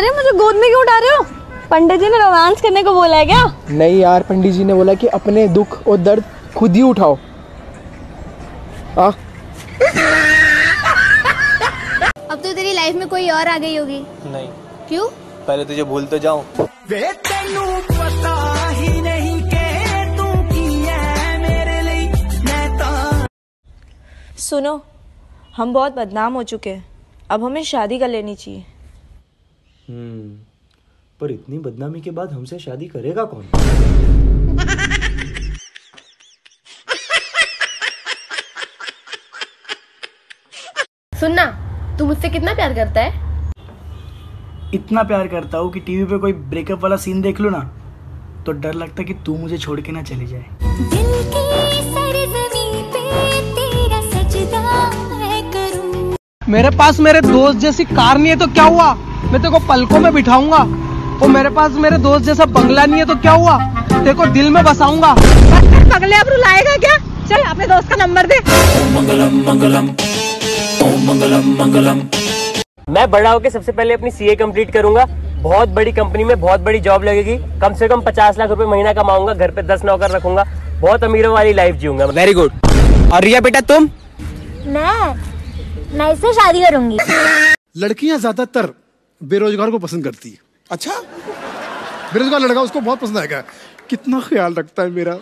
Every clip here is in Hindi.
अरे अरे अरे मुझे गोद में क्यों उठा रहे हो? पंडित जी ने रोमांस करने को बोला है क्या? नहीं यार पंडित जी ने बोला कि अपने दुख और दर्द खुद ही उठाओ। आ? अब तो तेरी लाइफ में कोई और आ गई होगी। नहीं। क्यों? पहले तुझे भूल तो जाऊँ। सुनो हम बहुत बदनाम हो चुके हैं। अब हमें शादी कर लेनी चाहिए। पर इतनी बदनामी के बाद हमसे शादी करेगा कौन? सुनना तू मुझसे कितना प्यार करता है? इतना प्यार करता हूँ कि टीवी पे कोई ब्रेकअप वाला सीन देख लो ना तो डर लगता है कि तू मुझे छोड़ के ना चली जाए। दिल की सरजमी पे तेरा सजदा मैं करूँ। मेरे पास मेरे दोस्त जैसी कार नहीं है तो क्या हुआ? मैं तेरे को पलकों में बिठाऊँगा। और मेरे पास मेरे दोस्त जैसा बंगला नहीं है तो क्या हुआ? तेरे को दिल में बसाऊँगा। अगले अब रुलाएगा क्या? चल अपने दोस्त का नंबर दे। मंगलम मंगलम मंगलम मंगलम। मैं बड़ा होकर सबसे पहले अपनी सीए कंप्लीट करूँगा। बहुत बड़ी कंपनी में बहुत बड़ी जॉब लगेगी। कम से कम पचास लाख रुपए महीना कमाऊँगा घर पे दस नौकर रखूँगा। बहुत अमीरों वाली लाइफ जीऊँगा वेरी गुड और रिया बेटा तुम? मैं मैं इससे शादी करूँगी। लड़कियाँ ज़्यादातर बेरोजगार को पसंद करती है। अच्छा? बेरोजगार लड़का उसको बहुत पसंद आएगा। कितना ख्याल रखता है मेरा।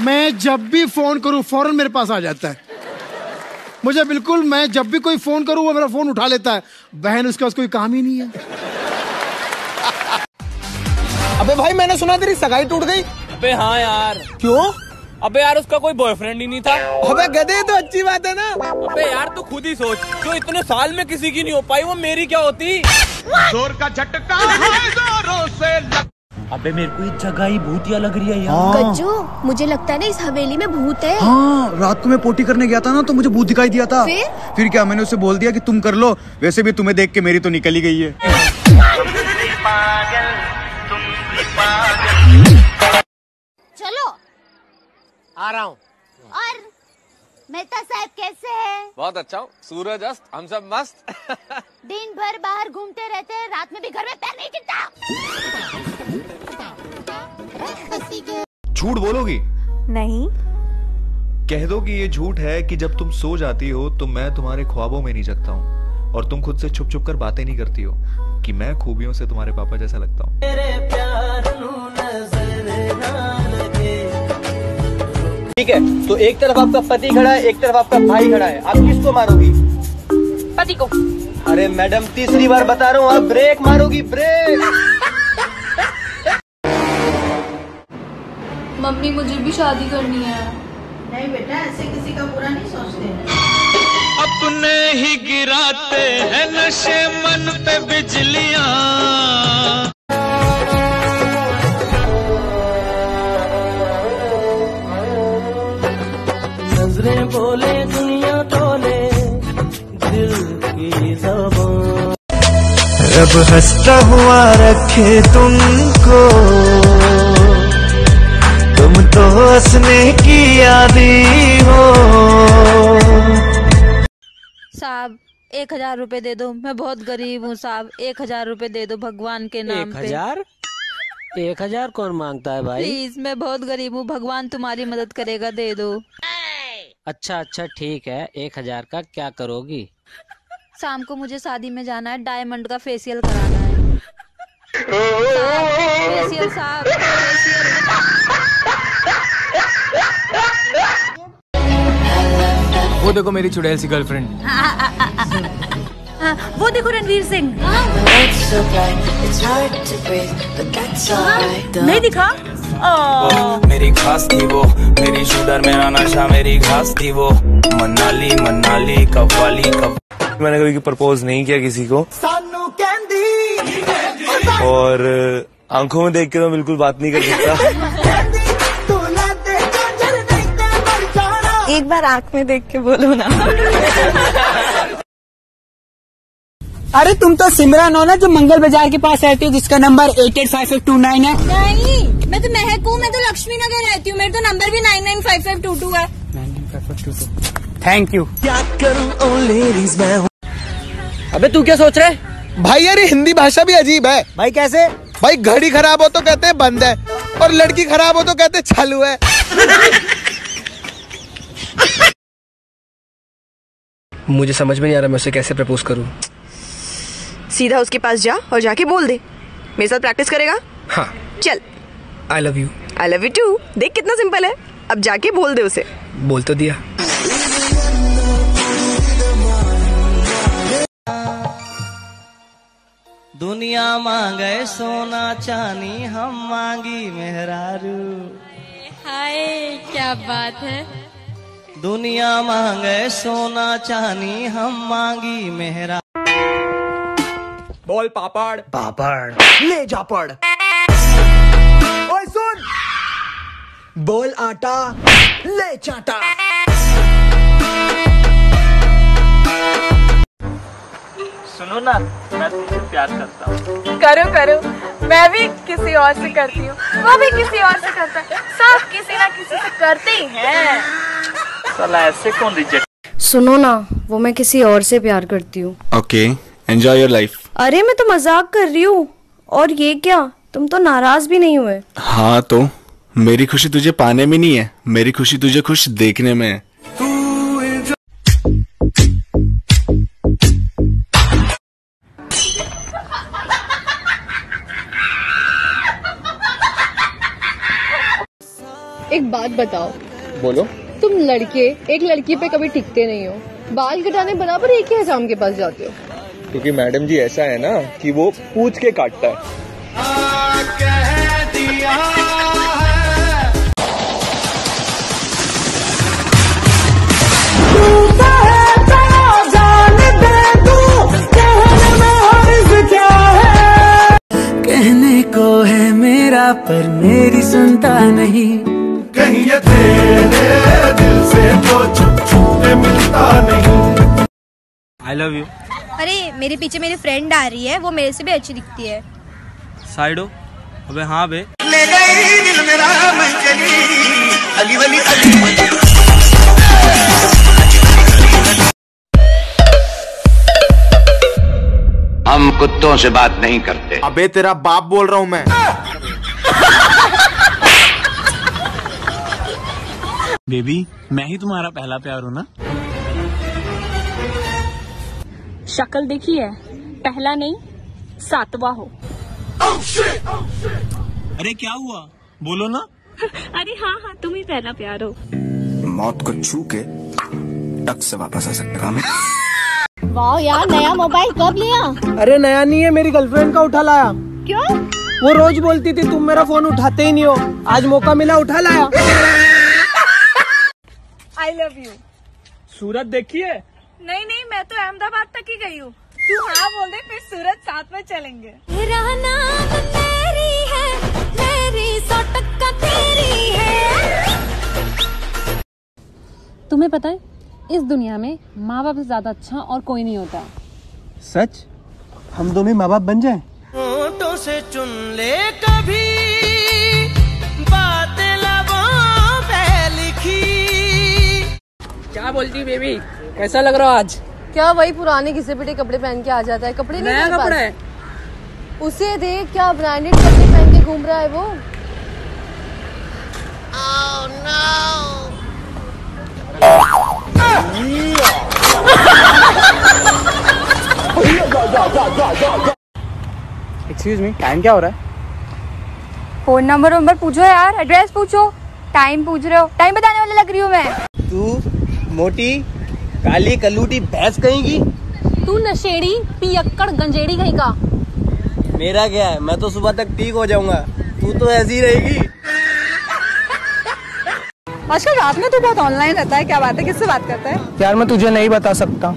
मैं जब भी फ़ोन करूँ फ़ौरन मेरे पास आ जाता है। मुझे बिल्कुल मैं जब भी कोई फ़ोन करूँ वो मेरा फ़ोन उठा लेता है। बहन उसके पास कोई काम ही नहीं है। अबे भाई मैंने सुना तेरी सगाई टूट गई। अबे हाँ यार। क्यों? अबे यार उसका कोई बॉयफ्रेंड ही नहीं था। अबे गधे तो अच्छी बात है ना। अबे यार तू तो खुद ही सोच जो इतने साल में किसी की नहीं हो पाई वो मेरी क्या होती? ज़ोर का झटका अबे मेरे को ये जगह ही भूतिया लग रही है यार। गज्जू मुझे लगता है ना इस हवेली में भूत है। हाँ रात को मैं पोटी करने गया था ना तो मुझे भूत दिखाई दिया था। फिर? फिर क्या मैंने उसे बोल दिया कि तुम कर लो वैसे भी तुम्हें देख के मेरी तो निकली ही। गई है आ रहा हूँ। और मेहता साहब कैसे हैं? बहुत अच्छा हूँ। सूरज अस्त हम सब मस्त। दिन भर बाहर घूमते रहते हैं रात में भी घर में पैर नहीं टिकता झूठ बोलोगी? नहीं। कह दो कि ये झूठ है कि जब तुम सो जाती हो तो मैं तुम्हारे ख्वाबों में नहीं जगता हूँ। और तुम खुद से छुप छुप कर बातें नहीं करती हो कि मैं खूबियों से तुम्हारे पापा जैसा लगता हूँ। ठीक है? तो एक तरफ़ आपका पति खड़ा है एक तरफ़ आपका भाई खड़ा है। आप किसको मारोगी? पति को। अरे मैडम तीसरी बार बता रहा हूँ आप ब्रेक मारोगी ब्रेक! मम्मी मुझे भी शादी करनी है। नहीं बेटा ऐसे किसी का बुरा नहीं सोचते अपने ही गिराते हैं नशे मन पे बिजलियाँ। नज़रें बोले दुनिया तोले दिल की जबान। रब हंसता हुआ रखे तुमको तुम तो हंसने की आदि हो। साहब एक हज़ार रूपए दे दो मैं बहुत गरीब हूँ साहब एक हज़ार रूपए दे दो भगवान के नाम एक पे। हज़ार? एक हज़ार कौन माँगता है भाई? प्लीज़ मैं बहुत गरीब हूँ भगवान तुम्हारी मदद करेगा दे दो। अच्छा अच्छा ठीक है। एक हज़ार का क्या करोगी? शाम को मुझे शादी में जाना है डायमंड का फेशियल कराना है। साहब, फेशियल साहब वो देखो मेरी चुड़ैल सी गर्लफ्रेंड। वो देखो रणवीर सिंह। नहीं दिखा। मेरी खास थी वो मेरी शूटर मेरा नशा मेरी घास थी वो। मनाली मनाली कवाली कव मैंने कभी प्रपोज नहीं किया किसी को। और आँखों में देख के तो बिल्कुल बात नहीं कर सकता। एक बार आँख में देख के बोलो ना। अरे तुम तो सिमरन हो ना जो मंगल बाज़ार के पास रहती हो जिसका number eight eight five five two nine है। नहीं मैं तो महक हूँ मैं तो लक्ष्मी नगर रहती हूँ मेरा तो नंबर भी nine nine five five two two है। थैंक यू क्या करूँ लेडीज़ मैं अबे तू क्या सोच रहा है? भाई यार हिंदी भाषा भी अजीब है। भाई कैसे? भाई घड़ी खराब हो तो कहते हैं बंद है और लड़की खराब हो तो कहते हैं चालू है। मुझे समझ में नहीं आ रहा मैं उसे कैसे प्रपोज करूँ। सीधा उसके पास जा और जाके बोल दे। मेरे साथ प्रैक्टिस करेगा? हाँ। चल। I love you I love you too देख कितना सिंपल है। अब जाके बोल दे उसे। बोल तो दिया। दुनिया मांगे सोना चानी हम मांगी मेहरारू। हाय क्या बात है? दुनिया मांगे सोना चानी हम मांगी मेहरा बोल पापड़। पापड़। ले जा पड़। ओए सुन। बोल आटा। ले चाटा। सुनो ना मैं तुमसे प्यार करता हूँ। करो करो। मैं भी किसी और से करती हूँ। वो भी किसी और से करता है। सब किसी ना किसी से करते ही हैं। साला ऐसे कौन रिजेक्ट सुनो ना वो मैं किसी और से प्यार करती हूँ। ओके एंजॉय योर लाइफ अरे मैं तो मज़ाक कर रही हूँ। और ये क्या? तुम तो नाराज़ भी नहीं हुए। हाँ तो मेरी खुशी तुझे पाने में नहीं है। मेरी खुशी तुझे खुश देखने में है। एक बात बताओ। बोलो। तुम लड़के एक लड़की पे कभी टिकते नहीं हो। बाल कटाने बराबर एक ही हजाम के पास जाते हो। क्योंकि मैडम जी ऐसा है ना कि वो पूछ के काटता है। कहने को है मेरा पर मेरी सुनता नहीं। कहीं ये तेरे दिल से तो छुप छुप के मिलता नहीं। आई लव यू अरे मेरे पीछे मेरी फ्रेंड आ रही है वो मेरे से भी अच्छी दिखती है। साइड हो अबे हाँ बे। ले गई दिल मेरा मैं चली। अली वली अली हम कुत्तों से बात नहीं करते। अबे तेरा बाप बोल रहा हूँ मैं। बेबी मैं ही तुम्हारा पहला प्यार हूँ ना? शक्ल देखी है? पहला नहीं सातवा हो। अरे क्या हुआ? बोलो ना। अरे हाँ हाँ तुम ही पहला प्यार हो। मौत को छू के टक से वापस आ सकता मैं वाह यार नया मोबाइल कब लिया। अरे नया नहीं है मेरी गर्लफ्रेंड का उठा लाया। क्यों? वो रोज बोलती थी तुम मेरा फ़ोन उठाते ही नहीं हो। आज मौका मिला उठा लाया। आई लव यू सूरत देखिए नहीं नहीं मैं तो अहमदाबाद तक ही गई हूँ। तू हाँ बोल दे फिर सूरत साथ में चलेंगे। तेरा नाम तेरी है मेरी सौ टक्का तेरी है। तुम्हें पता है इस दुनिया में माँ बाप से ज़्यादा अच्छा और कोई नहीं होता। सच? हम दोनों माँ बाप बन जाए? होठों से चुन ले कभी बात लबों पे लिखी। क्या बोलती बेबी? कैसा लग रहा आज? क्या वही पुराने घिसे पिटे कपड़े पहन के आ जाता है? कपड़े नहीं नया कपड़ा है। उसे देख क्या ब्रांडेड कपड़े पहन के घूम रहा है वो। एक्सक्यूज मी टाइम क्या हो रहा है? फ़ोन नंबर नंबर पूछो यार एड्रेस पूछो। टाइम पूछ रहे हो। टाइम बताने वाले लग रही हूँ मैं। तू मोटी काली कलूटी भैंस कहेंगी? तू नशेड़ी पियक्कड़ गंजेड़ी कहीं का मेरा क्या है? मैं तो सुबह तक ठीक हो जाऊँगा। तू तो ऐसी रहेगी। आजकल रात में तू बहुत ऑनलाइन रहता है। क्या बात है? किससे बात करता है? यार मैं तुझे नहीं बता सकता।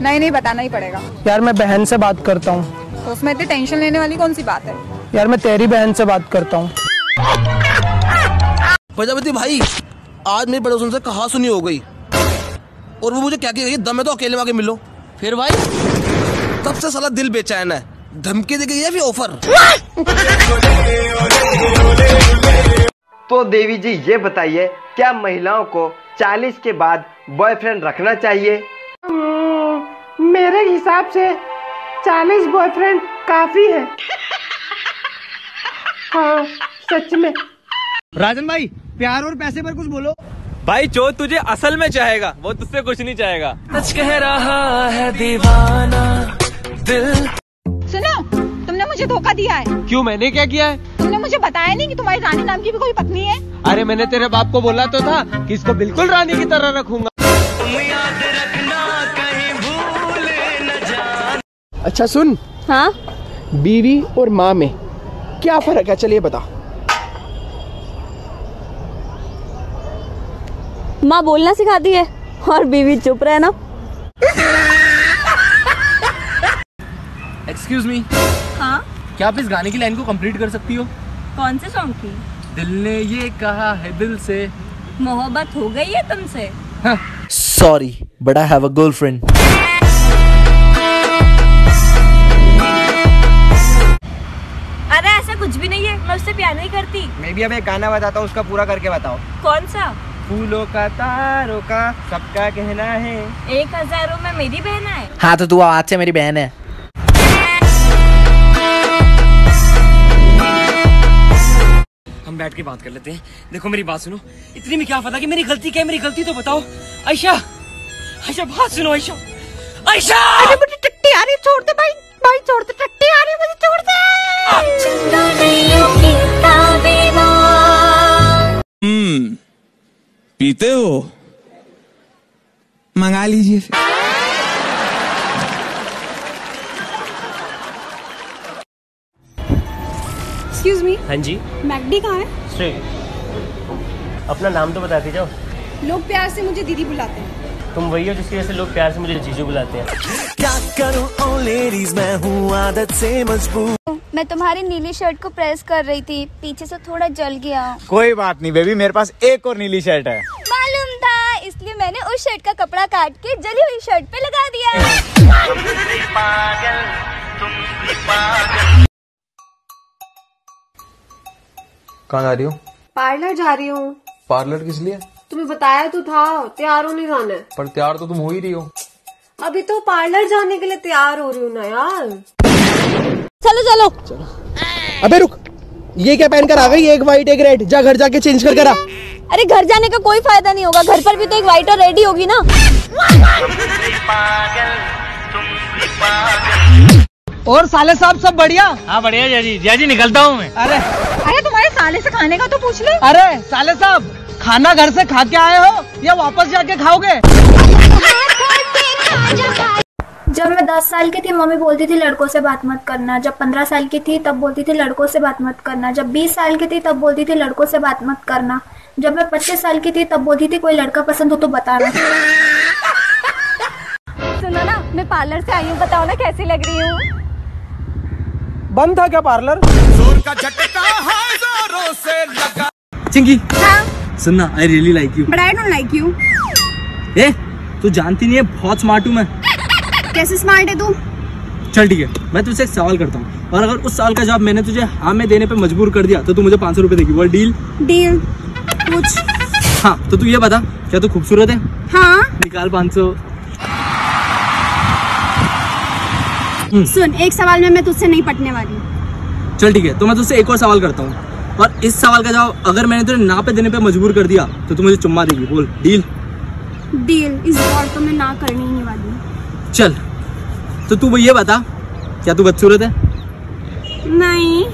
नहीं नहीं बताना ही पड़ेगा। यार मैं बहन से बात करता हूँ। तो उसमें इतनी टेंशन लेने वाली कौन सी बात है? यार मैं तेरी बहन से बात करता हूँ। प्रजापति भाई आज मेरी पड़ोसन से कहा सुनी हो गई। और वो मुझे क्या कह गई दम है तो अकेले में आके मिलो। फिर भाई तब से साला दिल बेचैन है। धमकी दे गई है फिर ऑफ़र। तो देवी जी ये बताइए क्या महिलाओं को 40 के बाद बॉयफ्रेंड रखना चाहिए? मेरे हिसाब से चालीस बॉयफ्रेंड काफ़ी है। हाँ सच में। राजन भाई प्यार और पैसे पर कुछ बोलो। भाई जो तुझे असल में चाहेगा वो तुझसे कुछ नहीं चाहेगा। सच कह रहा है दीवाना दिल। सुनो तुमने मुझे धोखा दिया है। क्यों मैंने क्या किया है? तुमने मुझे बताया नहीं कि तुम्हारी रानी नाम की भी कोई पत्नी है? अरे मैंने तेरे बाप को बोला तो था कि इसको बिल्कुल रानी की तरह रखूँगा। अच्छा सुन। हाँ? बीवी और माँ में क्या फ़र्क है? चलिए बता माँ बोलना सिखाती है और बीवी चुप रहे ना। एक्सक्यूज मी हाँ? क्या आप इस गाने की लाइन को कंप्लीट कर सकती हो? कौन से सॉन्ग की? दिल ने ये कहा है दिल से। मोहब्बत हो गई है तुमसे? Sorry but I have a girlfriend अरे ऐसा कुछ भी नहीं है मैं उससे प्यार नहीं करती। मैं भी अब एक गाना बताता हूँ उसका पूरा करके बताओ। कौन सा? फूलों का तारों का सबका कहना है। एक हज़ारों में मेरी बहन है। हाँ तो तू आज से मेरी बहन है। हम बैठ के बात कर लेते हैं। देखो मेरी बात सुनो। इतनी में क्या पता कि मेरी गलती क्या है मेरी गलती तो बताओ। आयशा! आयशा बात सुनो आयशा। आयशा! अरे मुझे टट्टी आ रही छोड़ दे भाई। भाई छोड़ दे टट्टी आ रही मुझे छोड़ दे। पीते हो? मंगा लीजिए फिर। एक्सक्यूज मी हाँ जी। मैकडी कहाँ है? श्री अपना नाम तो बताते जाओ। लोग प्यार से मुझे दीदी बुलाते हैं। तुम वही हो जिसकी वजह से लोग प्यार से मुझे जीजू बुलाते हैं। क्या करूँ? ओ लेडीज़ मैं हूँ आदत से मजबूर मैं तुम्हारी नीली शर्ट को प्रेस कर रही थी। पीछे से थोड़ा जल गया। कोई बात नहीं बेबी मेरे पास एक और नीली शर्ट है। मालूम था इसलिए मैंने उस शर्ट का कपड़ा काट के जली हुई शर्ट पे लगा दिया। कहाँ जा रही हो? पार्लर जा रही हूँ। पार्लर किस लिए? तुम्हें बताया तो था तैयार होने जाना है। पर तैयार तो तुम हो ही रही हो। अभी तो पार्लर जाने के लिए तैयार हो रही हूँ ना यार। चलो चलो। अबे रुक। ये क्या पहनकर आ गई? एक वाइट एक रेड जा घर जाके चेंज कर करा। अरे घर जाने का कोई फ़ायदा नहीं होगा। घर पर भी तो एक वाइट और रेडी होगी ना। और साले साहब सब बढ़िया? हाँ बढ़िया जाजी जाजी निकलता हूँ मैं। अरे। अरे तुम्हारे साले से खाने का तो पूछ ले। अरे साले साहब खाना घर से खा के आए हो या वापस जाके खाओगे? दस साल की थी मम्मी बोलती थी लड़कों से बात मत करना। जब पंद्रह साल की थी तब बोलती थी लड़कों से बात मत करना। जब बीस साल की थी तब बोलती थी लड़कों से बात मत करना। जब मैं पच्चीस साल की थी तब बोलती थी कोई लड़का पसंद हो तो बताना। सुनो ना मैं पार्लर से आई हूँ बताओ ना कैसी लग रही हूँ। बंद था क्या पार्लर? चिंकी सुनना I really like you but I don't like you ए तू जानती नहीं है बहुत स्मार्ट हूँ मैं। कैसे स्मार्ट है तू? चल ठीक है मैं तुझसे एक सवाल करता हूँ। और अगर उस सवाल का जवाब मैंने तुझे हाँ में देने पे मजबूर कर दिया तो तू मुझे पाँच सौ रुपए देगी। वो डील डील कुछ हाँ तो तू ये बता क्या तू खूबसूरत है? हाँ। निकाल पाँच सौ। सुन एक सवाल में मैं तुझसे नहीं पटने वाली। चल ठीक है तो मैं तुझसे एक और सवाल करता हूँ। और इस सवाल का जवाब अगर मैंने तुझे ना पे देने पे मजबूर कर दिया तो तू मुझे चुम्मा देगी। बोल डील डील इस बार तो मैं ना करनी ही नहीं वाली। चल तो तू ये बता क्या तू बदसूरत है? नहीं।